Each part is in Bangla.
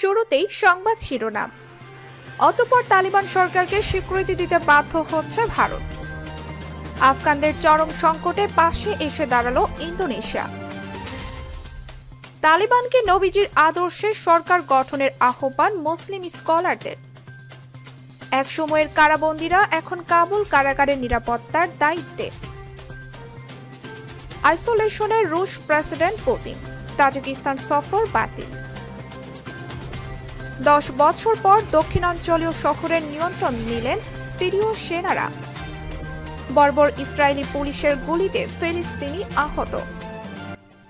শুরুতেই সংবাদ শিরোনাম। অতপর তালিবান সরকারকে স্বীকৃতি দিতে বাধ্য হচ্ছে ভারত। আফগানদের চরম সংকটে পাশে এসে দাঁড়াল ইন্দোনেশিয়া। তালিবানকে নবীজির আদর্শে সরকার গঠনের আহ্বান মুসলিম স্কলারদের। এক সময়ের কারাবন্দীরা এখন কাবুল কারাগারের নিরাপত্তার দায়িত্বে। আইসোলেশনের রুশ প্রেসিডেন্ট পুতিন, তাজিকিস্তান সফর বাতিল। দশ বছর পর দক্ষিণাঞ্চলীয় শহরের নিয়ন্ত্রণ নিলেন সিরীয় সেনারা। বর্বর ইসরায়েলি পুলিশের গুলিতে ফিলিস্তিনি আহত।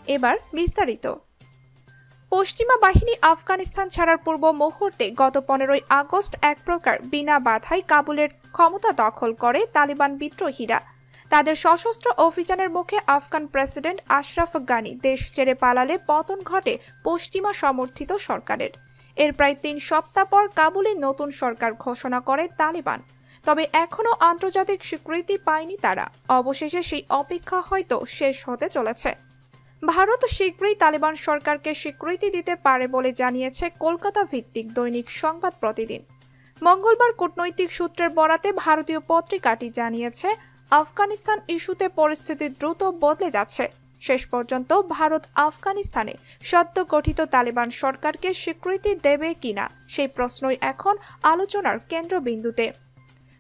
এবার বিস্তারিত। পশ্চিমা বাহিনী আফগানিস্তান ছাড়ার পূর্ব মুহূর্তে গত পনেরোই আগস্ট এক প্রকার বিনা বাধায় কাবুলের ক্ষমতা দখল করে তালিবান বিদ্রোহীরা। তাদের সশস্ত্র অভিযানের মুখে আফগান প্রেসিডেন্ট আশরাফ গানি দেশ ছেড়ে পালালে পতন ঘটে পশ্চিমা সমর্থিত সরকারের। এর প্রায় তিন সপ্তাহ পর কাবুলে নতুন সরকার ঘোষণা করে তালিবান। তবে এখনও আন্তর্জাতিক স্বীকৃতি পায়নি তারা। অবশেষে সেই অপেক্ষা হয়তো শেষ হতে চলেছে। ভারত শীঘ্রই তালিবান সরকারকে স্বীকৃতি দিতে পারে বলে জানিয়েছে কলকাতা ভিত্তিক দৈনিক সংবাদ প্রতিদিন। মঙ্গলবার কূটনৈতিক সূত্রের বরাতে ভারতীয় পত্রিকাটি জানিয়েছে, আফগানিস্তান ইস্যুতে পরিস্থিতি দ্রুত বদলে যাচ্ছে। শেষ পর্যন্ত ভারত আফগানিস্তানে সদ্য গঠিত তালেবান সরকারকে স্বীকৃতি দেবে কিনা সেই প্রশ্নই এখন আলোচনার কেন্দ্রবিন্দুতে।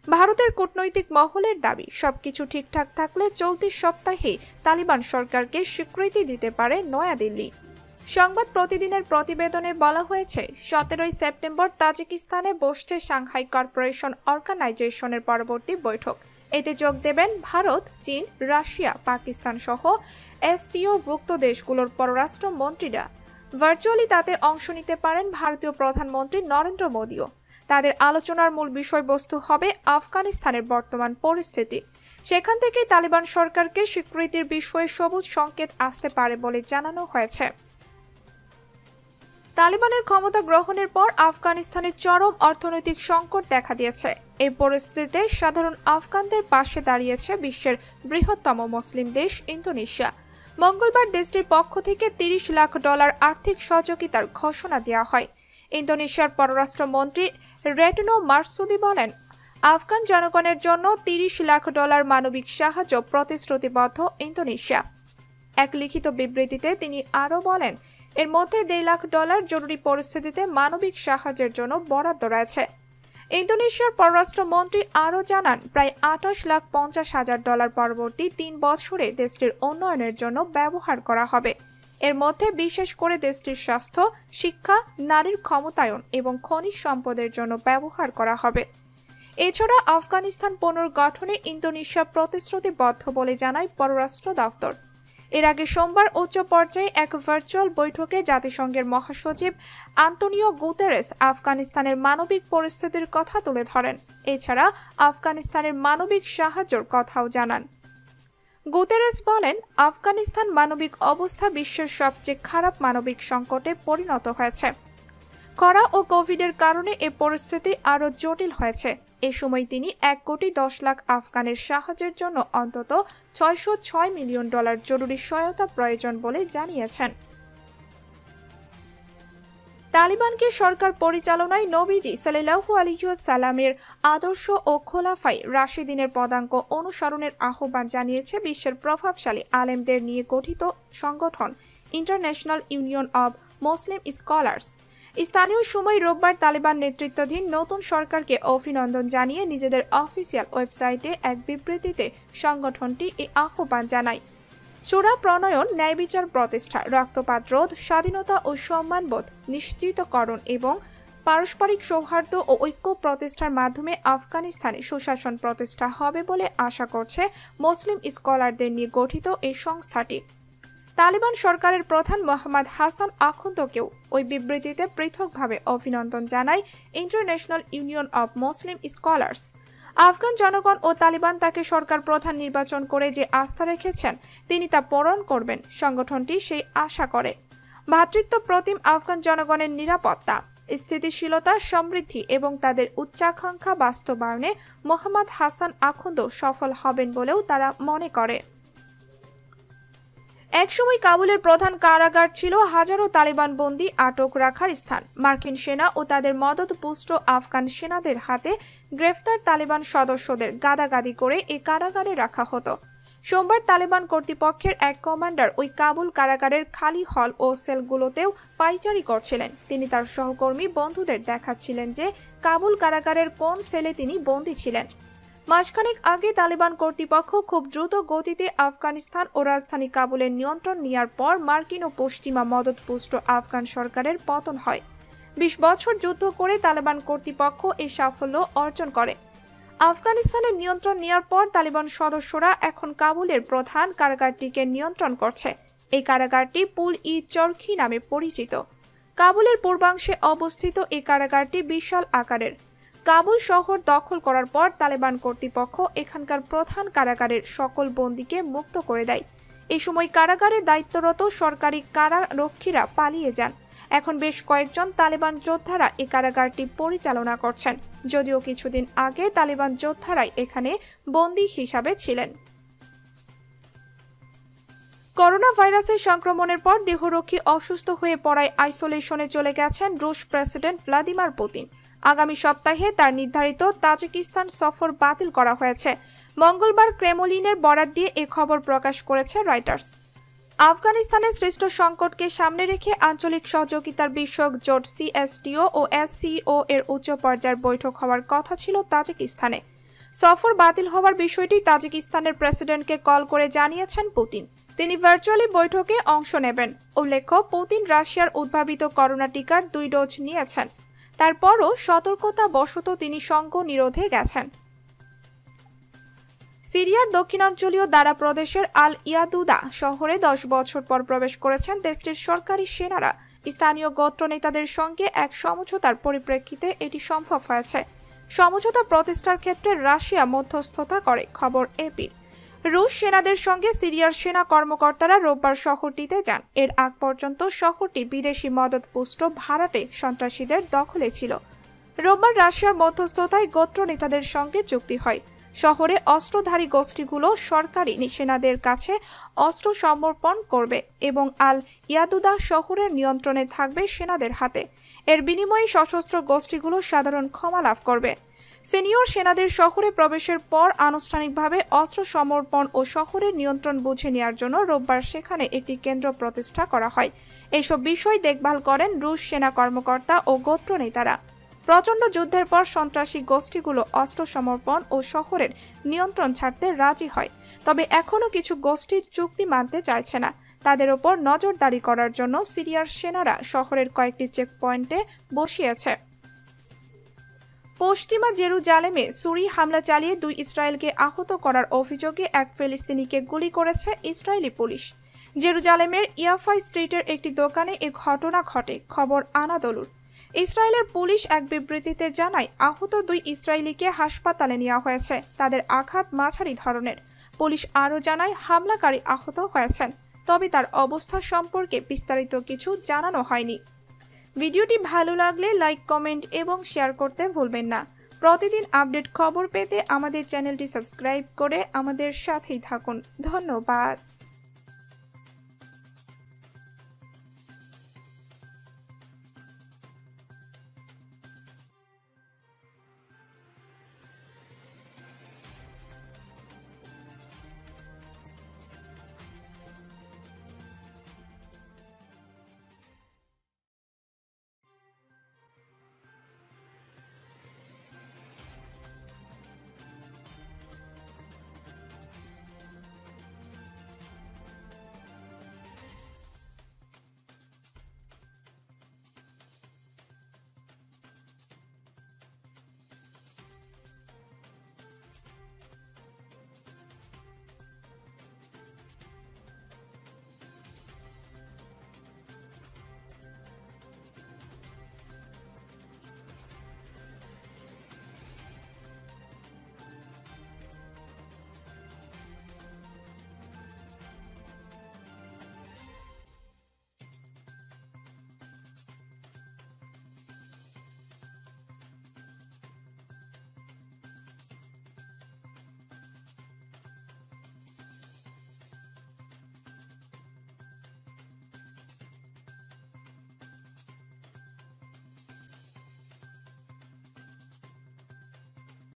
ভারতের কূটনৈতিক মহলের দাবি, সবকিছু ঠিকঠাক থাকলে চলতি সপ্তাহে তালিবান সরকারকে স্বীকৃতি দিতে পারে নয়াদিল্লি। সংবাদ প্রতিদিনের প্রতিবেদনে বলা হয়েছে, সতেরোই সেপ্টেম্বর তাজিকিস্তানে বসছে সাংহাই কর্পোরেশন অর্গানাইজেশনের পরবর্তী বৈঠক। এতে যোগ দেবেন ভারত, চীন, রাশিয়া, পাকিস্তান সহ এসসিওভুক্ত দেশগুলোর পররাষ্ট্র মন্ত্রীরা। ভার্চুয়ালি তাতে অংশ নিতে পারেন ভারতীয় প্রধানমন্ত্রী নরেন্দ্র মোদীও। তাদের আলোচনার মূল বিষয়বস্তু হবে আফগানিস্তানের বর্তমান পরিস্থিতি। সেখান থেকেই তালিবান সরকারকে স্বীকৃতির বিষয়ে সবুজ সংকেত আসতে পারে বলে জানানো হয়েছে। তালিবানের ক্ষমতা গ্রহণের পর আফগানিস্তানে চরম অর্থনৈতিক সংকট দেখা দিয়েছে। এই পরিস্থিতিতে সাধারণ আফগানদের পাশে দাঁড়িয়েছে বিশ্বের বৃহত্তম মুসলিম দেশ ইন্দোনেশিয়া। মঙ্গলবার দেশটির পক্ষ থেকে তিরিশ লাখ ডলার আর্থিক সহযোগিতার ঘোষণা দেওয়া হয়। ইন্দোনেশিয়ার পররাষ্ট্রমন্ত্রী রেটনো মারসুদি বলেন, আফগান জনগণের জন্য তিরিশ লাখ ডলার মানবিক সাহায্য প্রতিশ্রুতিবদ্ধ ইন্দোনেশিয়া। এক লিখিত বিবৃতিতে তিনি আরও বলেন, এর মধ্যে দেড় লাখ ডলার জরুরি পরিস্থিতিতে মানবিক সাহায্যের জন্য বরাদ্দ রয়েছে। ইন্দোনেশিয়ার পররাষ্ট্রমন্ত্রী আরও জানান, প্রায় আঠাশ লাখ পঞ্চাশ হাজার ডলার পরবর্তী তিন বছরে দেশটির উন্নয়নের জন্য ব্যবহার করা হবে। এর মধ্যে বিশেষ করে দেশটির স্বাস্থ্য, শিক্ষা, নারীর ক্ষমতায়ন এবং খনিজ সম্পদের জন্য ব্যবহার করা হবে। এছাড়া আফগানিস্তান পুনর্গঠনে ইন্দোনেশিয়া প্রতিশ্রুতিবদ্ধ বলে জানায় পররাষ্ট্র দফতর এর আগে সোমবার উচ্চ পর্যায়ে এক ভার্চুয়াল বৈঠকে জাতিসংঘের মহাসচিব আন্তনিও গুতেরেস আফগানিস্তানের মানবিক পরিস্থিতির কথা তুলে ধরেন। এছাড়া আফগানিস্তানের মানবিক সাহায্যর কথাও জানান। গুতেরেস বলেন, আফগানিস্তান মানবিক অবস্থা বিশ্বের সবচেয়ে খারাপ মানবিক সংকটে পরিণত হয়েছে। করা ও কোভিডের কারণে এ পরিস্থিতি আরও জটিল হয়েছে। এ সময় তিনি এক কোটি দশ লাখ আফগানের সাহায্যের জন্য অন্তত ছয়শো ছয় মিলিয়ন ডলার জরুরি সহায়তা প্রয়োজন বলে জানিয়েছেন। তালিবানকে সরকার পরিচালনায় নবীজি সাল্লাহু সালামের আদর্শ ও খোলাফাই রাশিদিনের পদাঙ্ক অনুসরণের আহ্বান জানিয়েছে বিশ্বের প্রভাবশালী আলেমদের নিয়ে গঠিত সংগঠন international union of Muslim scholars. স্থানীয় সময় রোববার তালেবান নেতৃত্বাধীন নতুন সরকারকে অভিনন্দন জানিয়ে নিজেদের অফিসিয়াল ওয়েবসাইটে এক বিবৃতিতে সংগঠনটি এই আহ্বান জানায়। চূড়া প্রণয়ন, ন্যায় বিচার প্রতিষ্ঠা, রক্তপাত রোধ, স্বাধীনতা ও সম্মানবোধ নিশ্চিতকরণ এবং পারস্পরিক সৌহার্দ্য ও ঐক্য প্রতিষ্ঠার মাধ্যমে আফগানিস্তানে সুশাসন প্রতিষ্ঠা হবে বলে আশা করছে মুসলিম স্কলারদের নিয়ে গঠিত এই সংস্থাটি। তালিবান সরকারের প্রধান মোহাম্মদ হাসান আখন্দকেও ওই বিবৃতিতে পৃথকভাবে অভিনন্দন জানায় international union of Muslim scholars. Afghan জনগণ ও তালিবান তাকে সরকার প্রধান নির্বাচন করে যে আস্থা রেখেছেন, তিনি তা পূরণ করবেন, সংগঠনটি সেই আশা করে। ভ্রাতৃত্ব প্রতিম আফগান জনগণের নিরাপত্তা, স্থিতিশীলতা, সমৃদ্ধি এবং তাদের উচ্চাকাঙ্ক্ষা বাস্তবায়নে মোহাম্মদ হাসান আখন্দ সফল হবেন বলেও তারা মনে করে। একসময় কাবুলের প্রধান কারাগার ছিল হাজারো তালিবান বন্দী আটক রাখার স্থান। মার্কিন সেনা ও তাদের মদত পুষ্ট আফগান সেনাদের হাতে গ্রেফতার তালিবান সদস্যদের গাদাগাদি করে এই কারাগারে রাখা হতো। সোমবার তালেবান কর্তৃপক্ষের এক কমান্ডার ওই কাবুল কারাগারের খালি হল ও সেলগুলোতেও পাইচারি করছিলেন। তিনি তার সহকর্মী বন্ধুদের দেখাচ্ছিলেন যে কাবুল কারাগারের কোন সেলে তিনি বন্দী ছিলেন। মাসখানেক আগে তালেবান কর্তৃপক্ষ খুব দ্রুত গতিতে আফগানিস্তান ও রাজধানী কাবুলের নিয়ন্ত্রণ নেওয়ার পর মার্কিন ও পশ্চিমা মদতপুষ্ট আফগান সরকারের পতন হয়। বিশ বছর যুদ্ধ করে তালেবান কর্তৃপক্ষ এই সাফল্য অর্জন করে। আফগানিস্তানের নিয়ন্ত্রণ নেওয়ার পর তালিবান সদস্যরা এখন কাবুলের প্রধান কারাগারটিকে নিয়ন্ত্রণ করছে। এই কারাগারটি পুল ই চরখি নামে পরিচিত। কাবুলের পূর্বাংশে অবস্থিত এই কারাগারটি বিশাল আকারের। কাবুল শহর দখল করার পর তালেবান কর্তৃপক্ষ এখানকার প্রধান কারাগারের সকল বন্দীকে মুক্ত করে দেয়। এ সময় কারাগারে দায়িত্বরত সরকারি কারারক্ষীরা পালিয়ে যান। এখন বেশ কয়েকজন তালেবান যোদ্ধারা এই কারাগারটি পরিচালনা করছেন। যদিও কিছুদিন আগে তালেবান যোদ্ধারাই এখানে বন্দী হিসাবে ছিলেন। করোনা ভাইরাসের সংক্রমণের পর দেহরক্ষী অসুস্থ হয়ে পড়ায় আইসোলেশনে চলে গেছেন রুশ প্রেসিডেন্ট ভ্লাদিমির পুতিন। আগামী সপ্তাহে তার নির্ধারিত তাজিকিস্তান সফর বাতিল করা হয়েছে। মঙ্গলবার ক্রেমলিনের বরাত দিয়ে এ খবর প্রকাশ করেছে রয়টার্স। আফগানিস্তানের সৃষ্ট সংকটকে সামনে রেখে আঞ্চলিক সহযোগিতার বিষয়ক জোট সিএসটিও ও এসসিও এর উচ্চ পর্যায়ের বৈঠক হওয়ার কথা ছিল তাজিকিস্তানে। সফর বাতিল হওয়ার বিষয়টি তাজিকিস্তানের প্রেসিডেন্টকে কল করে জানিয়েছেন পুতিন। তিনি ভার্চুয়ালি বৈঠকে অংশ নেবেন। উল্লেখ্য, পুতিন রাশিয়ার উদ্ভাবিত করোনা টিকার দুই ডোজ নিয়েছেন। তারপরও সতর্কতা বশত তিনি সঙ্গ নিরোধে গেছেন। সিরিয়ার দক্ষিণাঞ্চলীয় দারা প্রদেশের আল ইয়াদুদা শহরে দশ বছর পর প্রবেশ করেছেন দেশটির সরকারি সেনারা। স্থানীয় গোত্র নেতাদের সঙ্গে এক সমঝোতার পরিপ্রেক্ষিতে এটি সম্ভব হয়েছে। সমঝোতা প্রতিষ্ঠার ক্ষেত্রে রাশিয়া মধ্যস্থতা করে, খবর এপির। রুশ সেনাদের সঙ্গে সিরিয়ার সেনা কর্মকর্তারা রোববার শহরটিতে যান। এর আগ পর্যন্ত শহরটি বিদেশি মদতপুষ্ট ভাড়াটে সন্ত্রাসীদের দখলে ছিল। রোববার রাশিয়ার মধ্যস্থতায় গোত্র নেতাদের সঙ্গে চুক্তি হয়। শহরে অস্ত্রধারী গোষ্ঠীগুলো সরকারি সেনাদের কাছে অস্ত্র সমর্পণ করবে এবং আল ইয়াদুদা শহরের নিয়ন্ত্রণে থাকবে সেনাদের হাতে। এর বিনিময়ে সশস্ত্র গোষ্ঠীগুলো সাধারণ ক্ষমা লাভ করবে। সিনিয়র সেনাদের শহরে প্রবেশের পর আনুষ্ঠানিকভাবে অস্ত্র সমর্পণ ও শহরের নিয়ন্ত্রণ বুঝে নেওয়ার জন্য রোববার সেখানে একটি কেন্দ্র প্রতিষ্ঠা করা হয়। এইসব বিষয় দেখভাল করেন রুশ সেনা কর্মকর্তা ও গোত্র নেতারা। প্রচণ্ড যুদ্ধের পর সন্ত্রাসী গোষ্ঠীগুলো অস্ত্র সমর্পণ ও শহরের নিয়ন্ত্রণ ছাড়তে রাজি হয়। তবে এখনও কিছু গোষ্ঠীর চুক্তি মানতে চাইছে না। তাদের ওপর নজরদারি করার জন্য সিরিয়ার সেনারা শহরের কয়েকটি চেকপয়েন্টে বসিয়েছে। পশ্চিমা জেরুজালেমে সুরি হামলা চালিয়ে দুই ইসরায়েলকে আহত করার অভিযোগে এক ফিলিস্তিনিকে গুলি করেছে ইসরায়েলি পুলিশ। জেরুজালেমের ইয়াফাই স্ট্রিটের একটি দোকানে এ ঘটনা ঘটে, খবর আনাদলুর। ইসরায়েলের পুলিশ এক বিবৃতিতে জানায়, আহত দুই ইসরায়েলিকে হাসপাতালে নেওয়া হয়েছে, তাদের আঘাত মাঝারি ধরনের। পুলিশ আরও জানায়, হামলাকারী আহত হয়েছেন, তবে তার অবস্থা সম্পর্কে বিস্তারিত কিছু জানানো হয়নি। ভিডিওটি ভালো লাগলে লাইক, কমেন্ট এবং শেয়ার করতে ভুলবেন না। প্রতিদিন আপডেট খবর পেতে আমাদের চ্যানেলটি সাবস্ক্রাইব করে আমাদের সাথেই থাকুন। ধন্যবাদ।